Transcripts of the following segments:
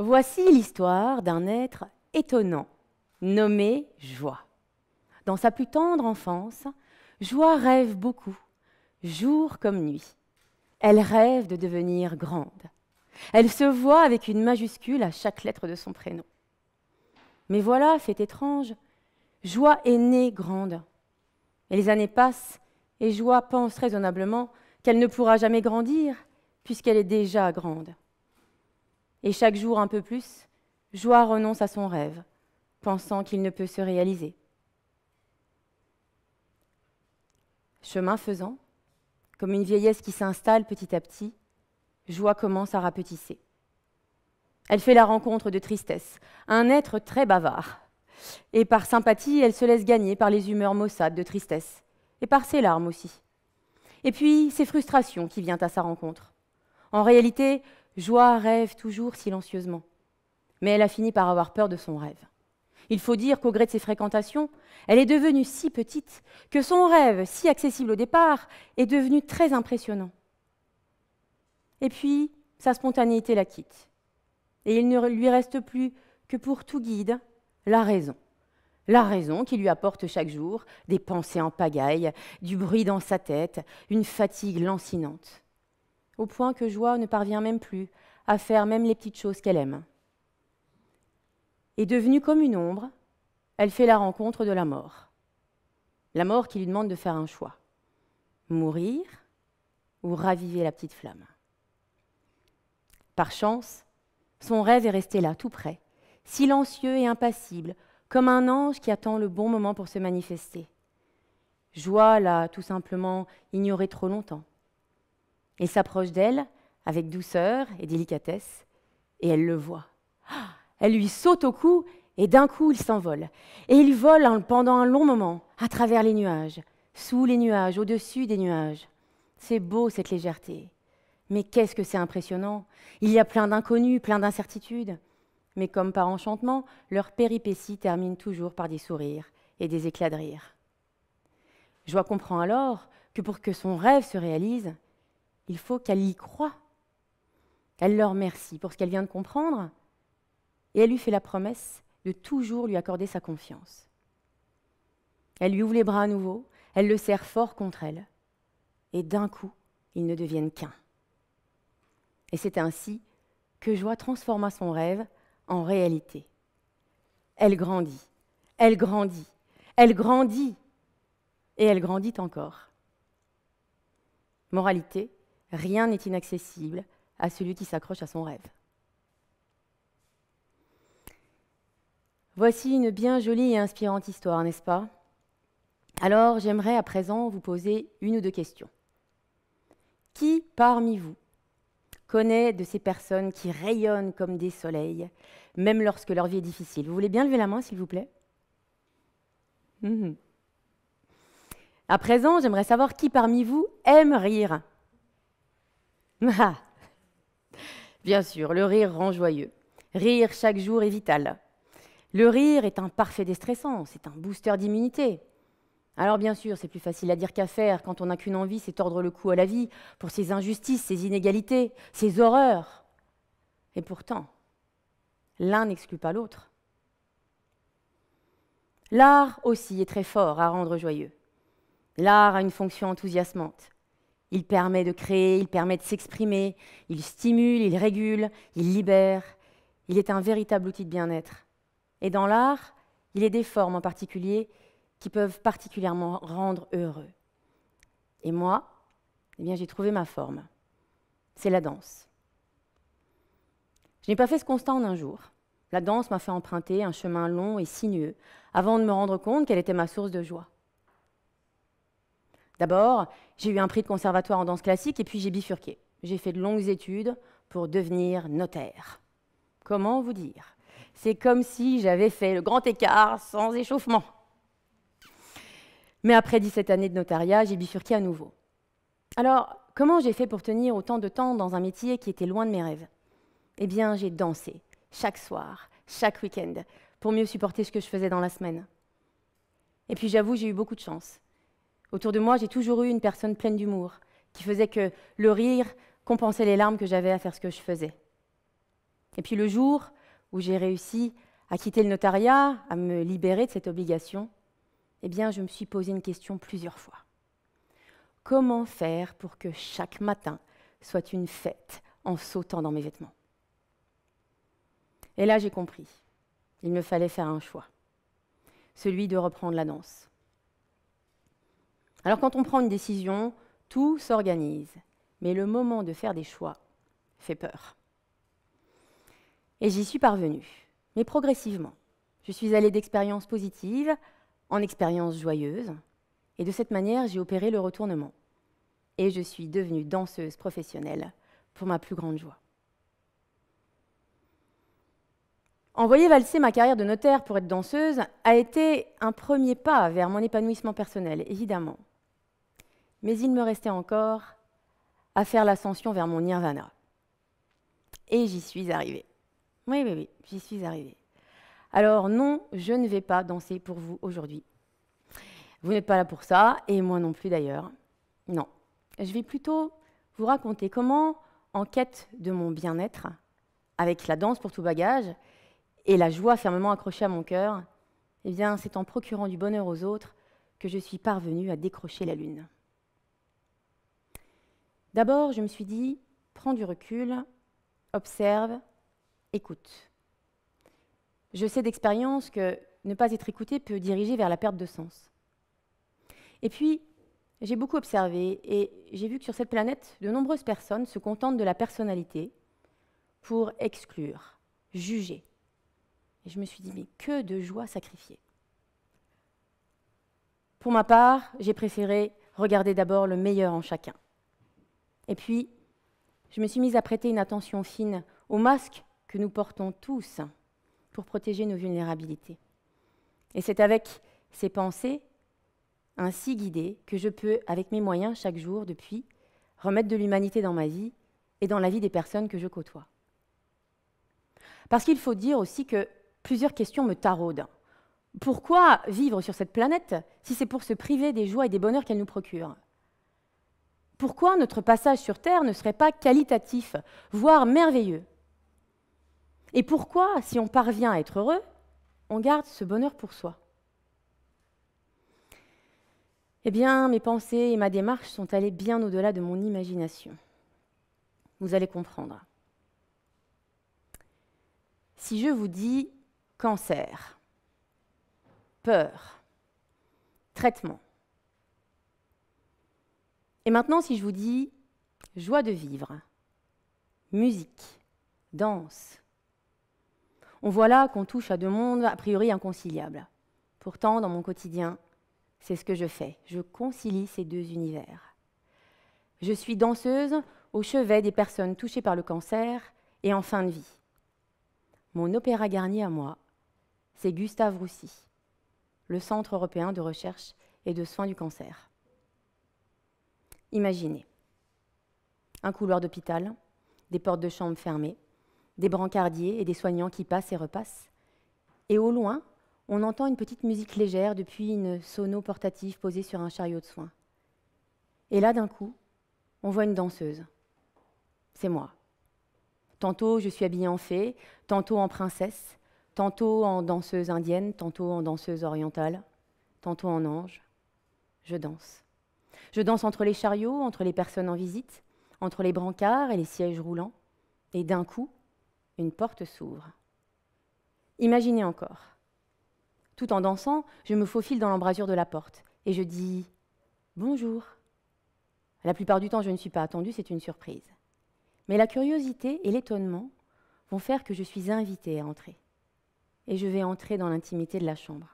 Voici l'histoire d'un être étonnant, nommé Joie. Dans sa plus tendre enfance, Joie rêve beaucoup, jour comme nuit. Elle rêve de devenir grande. Elle se voit avec une majuscule à chaque lettre de son prénom. Mais voilà, fait étrange, Joie est née grande. Et les années passent, et Joie pense raisonnablement qu'elle ne pourra jamais grandir, puisqu'elle est déjà grande. Et chaque jour un peu plus, Joie renonce à son rêve, pensant qu'il ne peut se réaliser. Chemin faisant, comme une vieillesse qui s'installe petit à petit, Joie commence à rapetisser. Elle fait la rencontre de Tristesse, un être très bavard. Et par sympathie, elle se laisse gagner par les humeurs maussades de Tristesse, et par ses larmes aussi. Et puis, ses frustrations qui viennent à sa rencontre. En réalité, Joie rêve toujours silencieusement, mais elle a fini par avoir peur de son rêve. Il faut dire qu'au gré de ses fréquentations, elle est devenue si petite que son rêve, si accessible au départ, est devenu très impressionnant. Et puis, sa spontanéité la quitte. Et il ne lui reste plus que pour tout guide la raison. La raison qui lui apporte chaque jour des pensées en pagaille, du bruit dans sa tête, une fatigue lancinante. Au point que Joie ne parvient même plus à faire même les petites choses qu'elle aime. Et devenue comme une ombre, elle fait la rencontre de la mort. La mort qui lui demande de faire un choix. Mourir ou raviver la petite flamme. Par chance, son rêve est resté là, tout près, silencieux et impassible, comme un ange qui attend le bon moment pour se manifester. Joie l'a tout simplement ignoré trop longtemps. Il s'approche d'elle avec douceur et délicatesse, et elle le voit. Elle lui saute au cou et d'un coup il s'envole. Et il vole pendant un long moment à travers les nuages, sous les nuages, au-dessus des nuages. C'est beau cette légèreté. Mais qu'est-ce que c'est impressionnant. Il y a plein d'inconnus, plein d'incertitudes. Mais comme par enchantement, leur péripétie termine toujours par des sourires et des éclats de rire. Joie comprend alors que pour que son rêve se réalise, il faut qu'elle y croie. Elle leur remercie pour ce qu'elle vient de comprendre et elle lui fait la promesse de toujours lui accorder sa confiance. Elle lui ouvre les bras à nouveau, elle le serre fort contre elle, et d'un coup, ils ne deviennent qu'un. Et c'est ainsi que Joie transforma son rêve en réalité. Elle grandit, elle grandit, elle grandit, et elle grandit encore. Moralité, rien n'est inaccessible à celui qui s'accroche à son rêve. Voici une bien jolie et inspirante histoire, n'est-ce pas? Alors j'aimerais à présent vous poser une ou deux questions. Qui parmi vous connaît de ces personnes qui rayonnent comme des soleils, même lorsque leur vie est difficile? Vous voulez bien lever la main, s'il vous plaît? Mhm. À présent, j'aimerais savoir qui parmi vous aime rire. Bien sûr, le rire rend joyeux. Rire chaque jour est vital. Le rire est un parfait déstressant, c'est un booster d'immunité. Alors bien sûr, c'est plus facile à dire qu'à faire quand on n'a qu'une envie, c'est tordre le cou à la vie pour ses injustices, ses inégalités, ses horreurs. Et pourtant, l'un n'exclut pas l'autre. L'art aussi est très fort à rendre joyeux. L'art a une fonction enthousiasmante. Il permet de créer, il permet de s'exprimer, il stimule, il régule, il libère. Il est un véritable outil de bien-être. Et dans l'art, il a des formes en particulier qui peuvent particulièrement rendre heureux. Et moi, eh j'ai trouvé ma forme. C'est la danse. Je n'ai pas fait ce constat en un jour. La danse m'a fait emprunter un chemin long et sinueux avant de me rendre compte qu'elle était ma source de joie. D'abord, j'ai eu un prix de conservatoire en danse classique et puis j'ai bifurqué. J'ai fait de longues études pour devenir notaire. Comment vous dire? C'est comme si j'avais fait le grand écart sans échauffement. Mais après 17 années de notariat, j'ai bifurqué à nouveau. Alors, comment j'ai fait pour tenir autant de temps dans un métier qui était loin de mes rêves? Eh bien, j'ai dansé, chaque soir, chaque week-end, pour mieux supporter ce que je faisais dans la semaine. Et puis j'avoue, j'ai eu beaucoup de chance. Autour de moi, j'ai toujours eu une personne pleine d'humour, qui faisait que le rire compensait les larmes que j'avais à faire ce que je faisais. Et puis le jour où j'ai réussi à quitter le notariat, à me libérer de cette obligation, eh bien, je me suis posé une question plusieurs fois. Comment faire pour que chaque matin soit une fête en sautant dans mes vêtements? Et là, j'ai compris. Il me fallait faire un choix, celui de reprendre la danse. Alors quand on prend une décision, tout s'organise, mais le moment de faire des choix fait peur. Et j'y suis parvenue, mais progressivement. Je suis allée d'expérience positive en expérience joyeuse, et de cette manière, j'ai opéré le retournement. Et je suis devenue danseuse professionnelle pour ma plus grande joie. Envoyer valser ma carrière de notaire pour être danseuse a été un premier pas vers mon épanouissement personnel, évidemment. Mais il me restait encore à faire l'ascension vers mon nirvana. Et j'y suis arrivée. Oui, oui, oui, j'y suis arrivée. Alors non, je ne vais pas danser pour vous aujourd'hui. Vous n'êtes pas là pour ça, et moi non plus d'ailleurs. Non. Je vais plutôt vous raconter comment, en quête de mon bien-être, avec la danse pour tout bagage, et la joie fermement accrochée à mon cœur, eh bien, c'est en procurant du bonheur aux autres que je suis parvenue à décrocher la lune. D'abord, je me suis dit, prends du recul, observe, écoute. Je sais d'expérience que ne pas être écouté peut diriger vers la perte de sens. Et puis, j'ai beaucoup observé et j'ai vu que sur cette planète, de nombreuses personnes se contentent de la personnalité pour exclure, juger, et je me suis dit, mais que de joie sacrifiée. Pour ma part, j'ai préféré regarder d'abord le meilleur en chacun. Et puis, je me suis mise à prêter une attention fine aux masques que nous portons tous pour protéger nos vulnérabilités. Et c'est avec ces pensées ainsi guidées que je peux, avec mes moyens chaque jour depuis, remettre de l'humanité dans ma vie et dans la vie des personnes que je côtoie. Parce qu'il faut dire aussi que plusieurs questions me taraudent. Pourquoi vivre sur cette planète si c'est pour se priver des joies et des bonheurs qu'elle nous procure? Pourquoi notre passage sur Terre ne serait pas qualitatif, voire merveilleux? Et pourquoi, si on parvient à être heureux, on garde ce bonheur pour soi? Eh bien, mes pensées et ma démarche sont allées bien au-delà de mon imagination. Vous allez comprendre. Si je vous dis cancer, peur, traitement. Et maintenant, si je vous dis joie de vivre, musique, danse, on voit là qu'on touche à deux mondes a priori inconciliables. Pourtant, dans mon quotidien, c'est ce que je fais. Je concilie ces deux univers. Je suis danseuse au chevet des personnes touchées par le cancer et en fin de vie. Mon opéra Garnier à moi, c'est Gustave Roussy, le Centre européen de recherche et de soins du cancer. Imaginez un couloir d'hôpital, des portes de chambre fermées, des brancardiers et des soignants qui passent et repassent. Et au loin, on entend une petite musique légère depuis une sono portative posée sur un chariot de soins. Et là, d'un coup, on voit une danseuse. C'est moi. Tantôt, je suis habillée en fée, tantôt en princesse, tantôt en danseuse indienne, tantôt en danseuse orientale, tantôt en ange. Je danse. Je danse entre les chariots, entre les personnes en visite, entre les brancards et les sièges roulants, et d'un coup, une porte s'ouvre. Imaginez encore. Tout en dansant, je me faufile dans l'embrasure de la porte et je dis Bonjour. La plupart du temps, je ne suis pas attendue, c'est une surprise. Mais la curiosité et l'étonnement vont faire que je suis invitée à entrer et je vais entrer dans l'intimité de la chambre.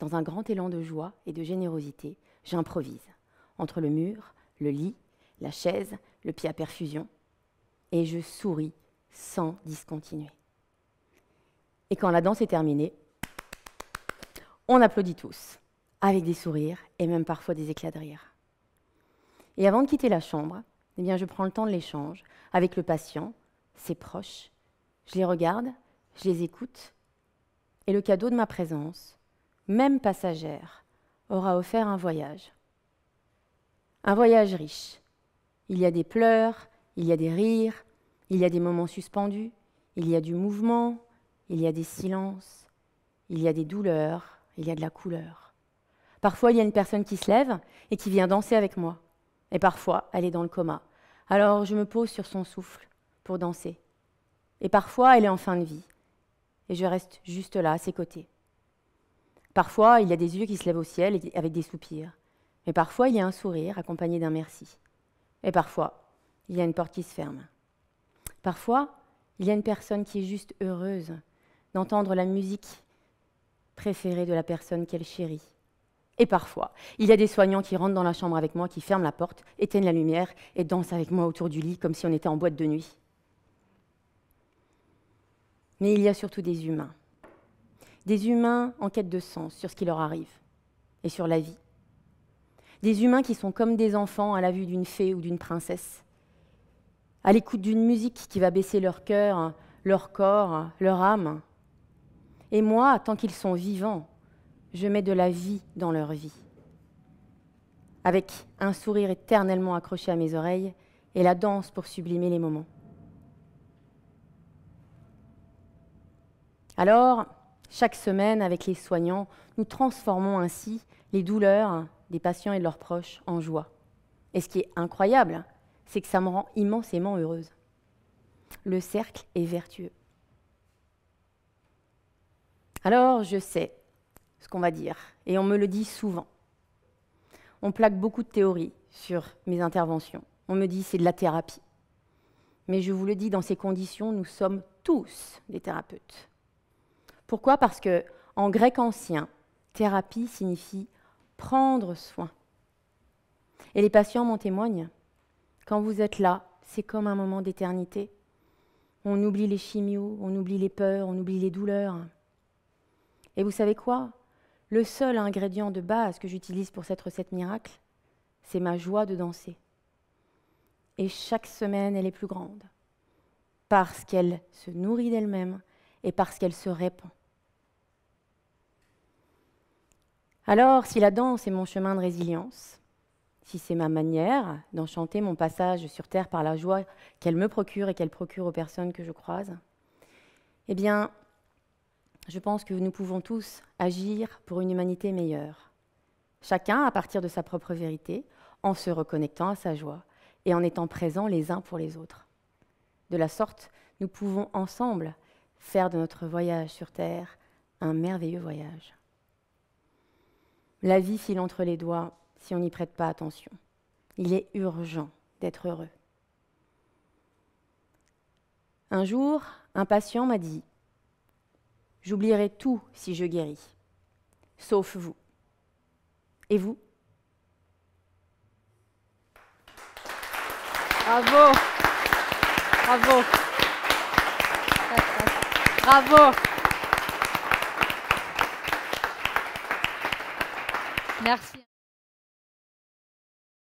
Dans un grand élan de joie et de générosité, j'improvise entre le mur, le lit, la chaise, le pied à perfusion, et je souris sans discontinuer. Et quand la danse est terminée, on applaudit tous, avec des sourires et même parfois des éclats de rire. Et avant de quitter la chambre, eh bien, je prends le temps de l'échange avec le patient ses proches. Je les regarde, je les écoute, et le cadeau de ma présence, même passagère, aura offert un voyage. Un voyage riche. Il y a des pleurs il y a des rires, il y a des moments suspendus, il y a du mouvement, il y a des silences, il y a des douleurs, il y a de la couleur. Parfois, il y a une personne qui se lève et qui vient danser avec moi. Et parfois, elle est dans le coma. Alors, je me pose sur son souffle pour danser. Et parfois, elle est en fin de vie. Et je reste juste là, à ses côtés. Parfois, il y a des yeux qui se lèvent au ciel avec des soupirs. Mais parfois, il y a un sourire accompagné d'un merci. Et parfois, il y a une porte qui se ferme. Parfois, il y a une personne qui est juste heureuse d'entendre la musique préférée de la personne qu'elle chérit. Et parfois, il y a des soignants qui rentrent dans la chambre avec moi, qui ferment la porte, éteignent la lumière et dansent avec moi autour du lit comme si on était en boîte de nuit. Mais il y a surtout des humains. Des humains en quête de sens sur ce qui leur arrive et sur la vie. Des humains qui sont comme des enfants à la vue d'une fée ou d'une princesse, à l'écoute d'une musique qui va baisser leur cœur, leur corps, leur âme. Et moi, tant qu'ils sont vivants, je mets de la vie dans leur vie. Avec un sourire éternellement accroché à mes oreilles et la danse pour sublimer les moments. Alors, chaque semaine, avec les soignants, nous transformons ainsi les douleurs des patients et de leurs proches en joie. Et ce qui est incroyable, c'est que ça me rend immensément heureuse. Le cercle est vertueux. Alors, je sais ce qu'on va dire, et on me le dit souvent. On plaque beaucoup de théories sur mes interventions. On me dit c'est de la thérapie. Mais je vous le dis, dans ces conditions, nous sommes tous des thérapeutes. Pourquoi? Parce que en grec ancien, thérapie signifie prendre soin. Et les patients m'en témoignent. Quand vous êtes là, c'est comme un moment d'éternité. On oublie les chimios, on oublie les peurs, on oublie les douleurs. Et vous savez quoi? Le seul ingrédient de base que j'utilise pour cette recette miracle, c'est ma joie de danser. Et chaque semaine, elle est plus grande, parce qu'elle se nourrit d'elle-même et parce qu'elle se répand. Alors, si la danse est mon chemin de résilience, si c'est ma manière d'enchanter mon passage sur Terre par la joie qu'elle me procure et qu'elle procure aux personnes que je croise, eh bien, je pense que nous pouvons tous agir pour une humanité meilleure. Chacun à partir de sa propre vérité, en se reconnectant à sa joie et en étant présents les uns pour les autres. De la sorte, nous pouvons ensemble faire de notre voyage sur Terre un merveilleux voyage. La vie file entre les doigts si on n'y prête pas attention. Il est urgent d'être heureux. Un jour, un patient m'a dit, J'oublierai tout si je guéris, sauf vous. Et vous? Bravo Bravo Bravo Merci.